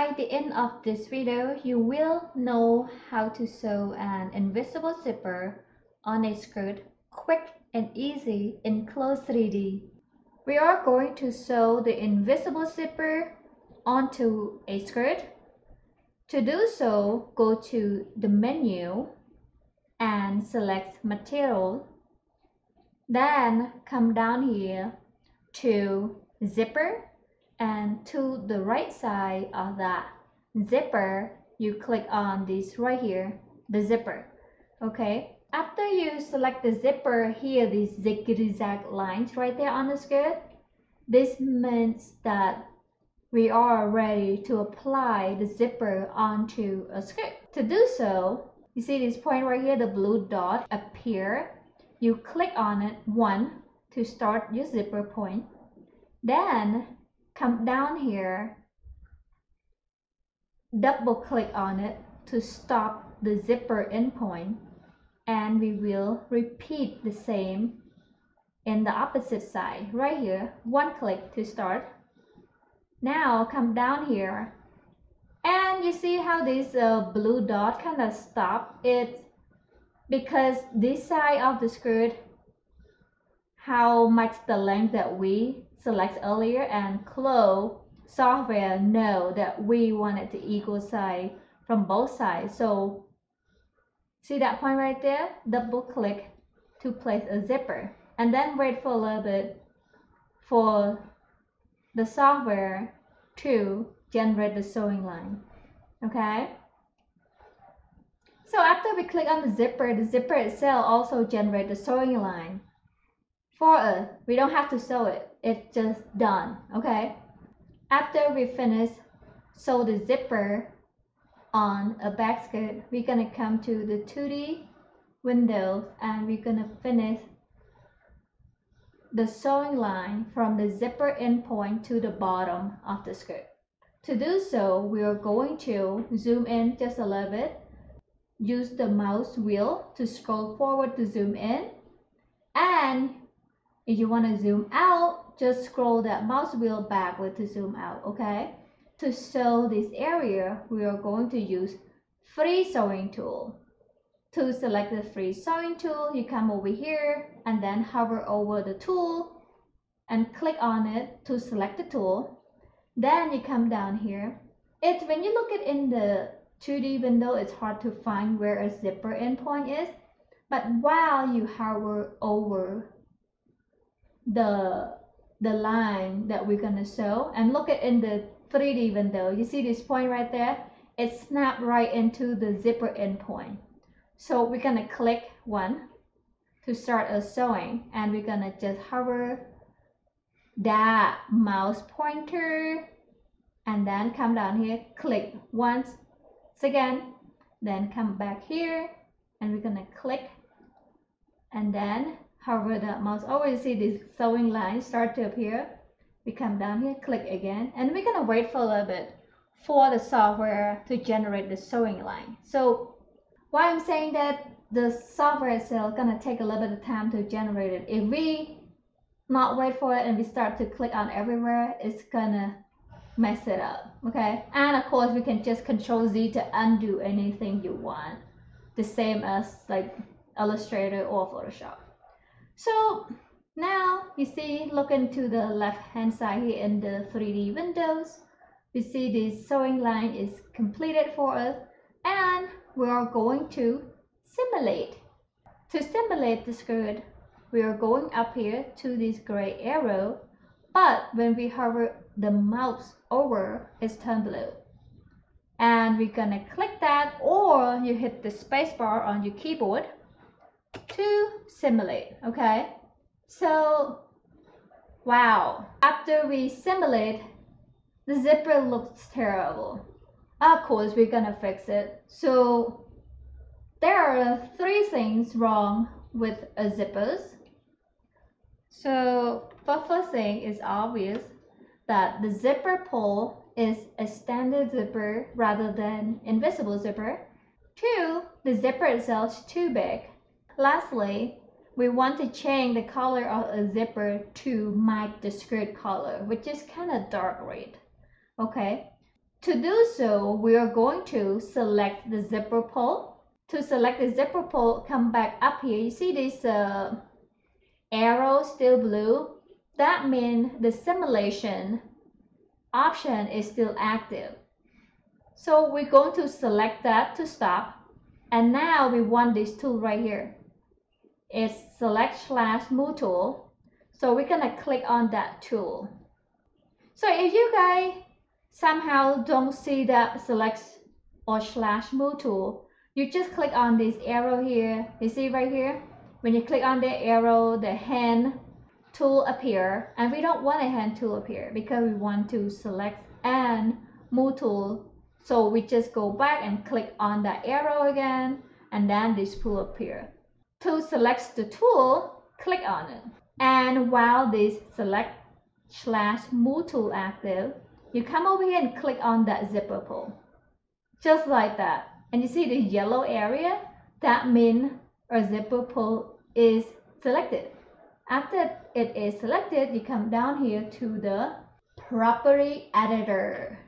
by the end of this video, you will know how to sew an invisible zipper on a skirt quick and easy in CLO 3D. We are going to sew the invisible zipper onto a skirt. To do so, go to the menu and select material. Then come down here to zipper and to the right side of that zipper you click on this right here the zipper okay? After you select the zipper here these zigzag lines right there on the skirt this means that we are ready to apply the zipper onto a skirt. To do so you see this point right here the blue dot appear. You click on it one to start your zipper point. Then come down here, double click on it to stop the zipper endpoint and we will repeat the same in the opposite side right here one click to start. Now come down here and you see how this uh, blue dot kind of stop? It because this side of the skirt how much the length that we select earlier and Clo software know that we wanted the equal side from both sides. So see that point right there? Double click to place a zipper and then wait for a little bit for the software to generate the sewing line. Okay? So after we click on the zipper, the zipper itself also generates the sewing line for us. We don't have to sew it it's just done okay after we finish sew the zipper on a basket we're gonna come to the 2d window and we're gonna finish the sewing line from the zipper endpoint to the bottom of the skirt to do so we are going to zoom in just a little bit use the mouse wheel to scroll forward to zoom in and if you want to zoom out just scroll that mouse wheel backward to zoom out, okay? To sew this area, we are going to use free sewing tool. To select the free sewing tool, you come over here and then hover over the tool and click on it to select the tool. Then you come down here. It's when you look at in the 2D window, it's hard to find where a zipper endpoint is. But while you hover over the the line that we're gonna sew. And look at in the 3D window you see this point right there? It snapped right into the zipper endpoint so we're gonna click one to start a sewing. And we're gonna just hover that mouse pointer. And then come down here click once again. Then come back here. And we're gonna click. And then hover the mouse you see this sewing line start to appear. We come down here click again and we're gonna wait for a little bit for the software to generate the sewing line. So why I'm saying that the software itself gonna take a little bit of time to generate it. If we not wait for it and we start to click on everywhere it's gonna mess it up okay? And of course we can just control Z to undo anything you want. The same as like Illustrator or Photoshop so now you see, looking to the left hand side here in the 3D windows, we see this sewing line is completed for us and we are going to simulate. To simulate the skirt, we are going up here to this gray arrow, but when we hover the mouse over, it's turned blue. And we're gonna click that or you hit the spacebar on your keyboard to simulate, okay? So, wow. After we simulate, the zipper looks terrible. Of course, we're gonna fix it. So, there are three things wrong with a zippers. So, the first thing is obvious that the zipper pull is a standard zipper rather than invisible zipper. Two, the zipper itself is too big. Lastly, we want to change the color of a zipper to match the skirt color, which is kind of dark red. Okay, To do so, we are going to select the zipper pull. To select the zipper pull, come back up here. You see this uh, arrow still blue? That means the simulation option is still active. So we're going to select that to stop. And now we want this tool right here. It's select slash move tool. So we're gonna click on that tool. So if you guys somehow don't see that select or slash move tool, you just click on this arrow here. You see right here? When you click on the arrow, the hand tool appear and we don't want a hand tool appear because we want to select and move tool so we just go back and click on the arrow again and then this tool appear to select the tool click on it. And while this select slash move tool active you come over here and click on that zipper pull. Just like that. And you see the yellow area? That means a zipper pull is selected. After it is selected, you come down here to the property editor.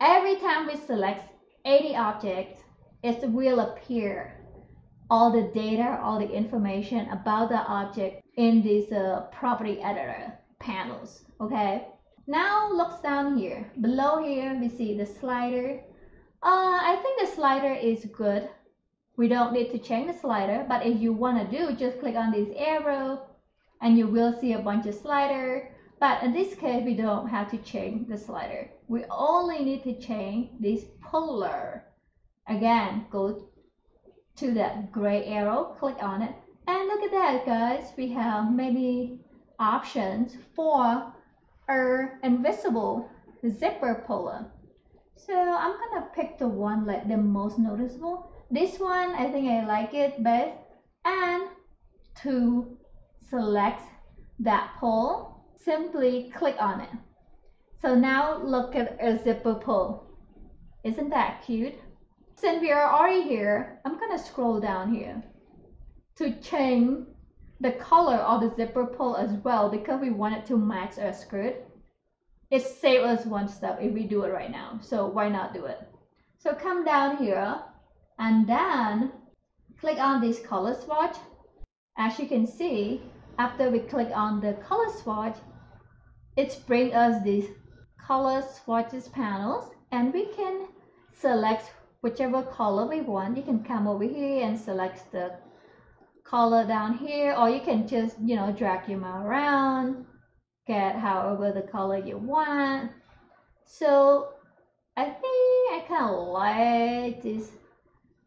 Every time we select any object, it will appear all the data, all the information about the object in this uh, property editor panels, okay? Now looks down here. Below here, we see the slider. Uh, I think the slider is good. We don't need to change the slider, but if you want to do, just click on this arrow and you will see a bunch of slider. But in this case, we don't have to change the slider. We only need to change this puller. Again, go to that gray arrow, click on it, and look at that, guys. We have many options for our invisible zipper puller. So I'm gonna pick the one like the most noticeable. This one, I think I like it best. And to select that pull, simply click on it. So now look at a zipper pull. Isn't that cute? Since we are already here, I'm gonna scroll down here to change the color of the zipper pull as well because we want it to match our skirt. It saves us one step if we do it right now, so why not do it? So come down here and then click on this color swatch. As you can see, after we click on the color swatch, it brings us these color swatches panels and we can select whichever color we want. You can come over here and select the color down here or you can just, you know, drag your mouse around, get however the color you want. So I think I kind of like this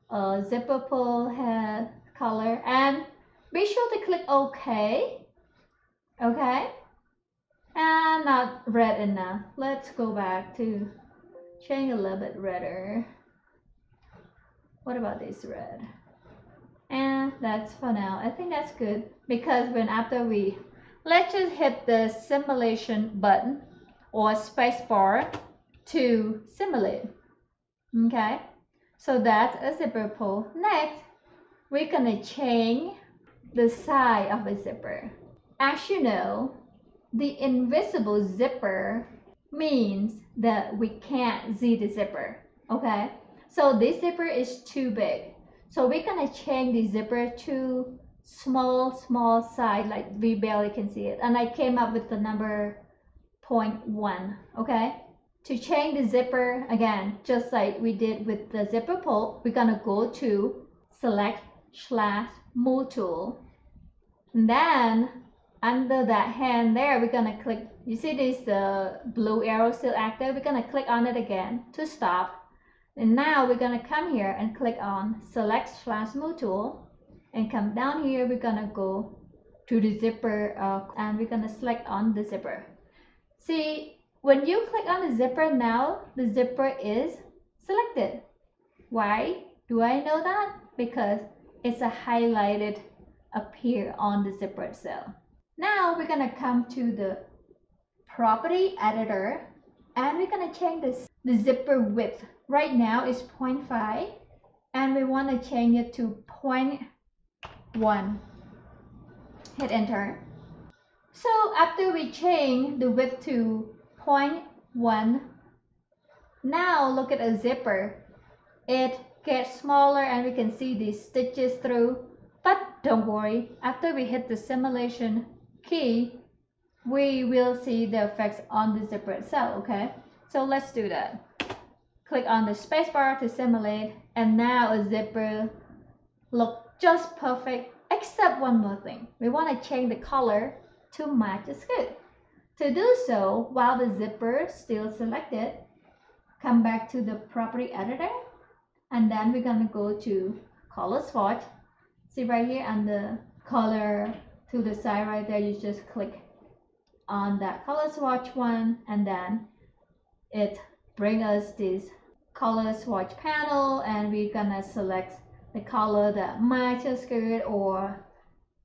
uh, zipper pull head color and be sure to click OK. Okay. And not red enough. Let's go back to change a little bit redder. What about this red? And that's for now. I think that's good because when after we let's just hit the simulation button or spacebar to simulate. Okay, so that's a zipper pull. Next, we're gonna change the size of a zipper. As you know, the invisible zipper means that we can't see the zipper, okay? So this zipper is too big. So we're gonna change the zipper to small, small size, like we barely can see it. And I came up with the number 0.1, okay? To change the zipper, again, just like we did with the zipper pull, we're gonna go to select slash move tool. And then under that hand there, we're gonna click, you see this uh, blue arrow still active? We're gonna click on it again to stop. And now we're gonna come here and click on select slash move tool and come down here, we're gonna go to the zipper uh, and we're gonna select on the zipper. See, when you click on the zipper now, the zipper is selected. Why do I know that? Because it's a highlighted appear on the zipper itself. Now we're gonna come to the property editor and we're gonna change this the zipper width. Right now is 0.5 and we want to change it to 0.1. Hit enter. So after we change the width to 0.1, now look at a zipper it gets smaller and we can see these stitches through but don't worry after we hit the simulation key we will see the effects on the zipper itself okay so let's do that. Click on the spacebar to simulate and now a zipper look just perfect except one more thing. We want to change the color to match the skirt to do so while the zipper is still selected come back to the property editor and then we're gonna go to color swatch. See right here on the color to the side right there you just click on that color swatch one and then it bring us this color swatch panel and we're gonna select the color that matches skirt or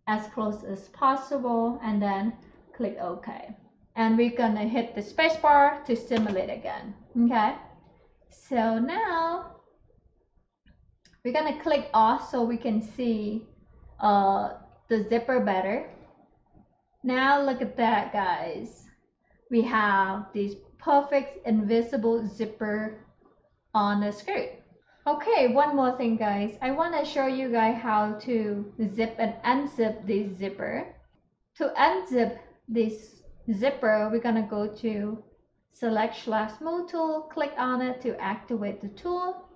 as close as possible and then click OK. And we're gonna hit the spacebar to simulate again okay? So now we're gonna click off so we can see uh, the zipper better. Now look at that guys. We have this perfect invisible zipper on the skirt. Okay one more thing guys. I want to show you guys how to zip and unzip this zipper. To unzip this zipper we're gonna go to select slash move tool click on it to activate the tool.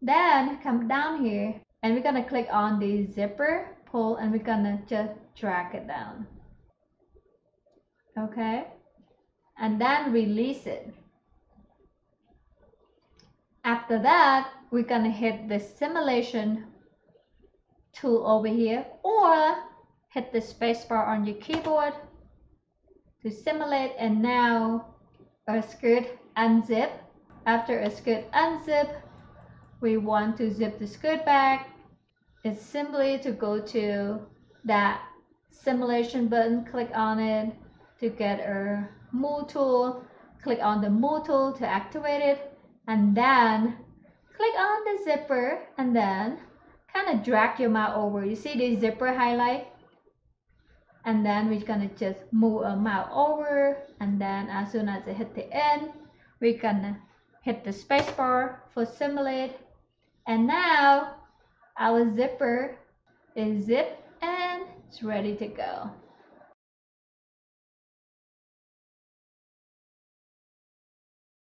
Then come down here and we're gonna click on the zipper pull and we're gonna just drag it down. Okay and then release it. After that we're gonna hit the simulation tool over here or hit the spacebar on your keyboard to simulate and now a skirt unzip. After a skirt unzip we want to zip the skirt back. It's simply to go to that simulation button click on it to get a move tool click on the move tool to activate it and then click on the zipper and then kind of drag your mouse over. You see the zipper highlight? And then we're gonna just move a mouse over and then as soon as it hit the end we're gonna hit the spacebar for simulate. And now our zipper is zipped and it's ready to go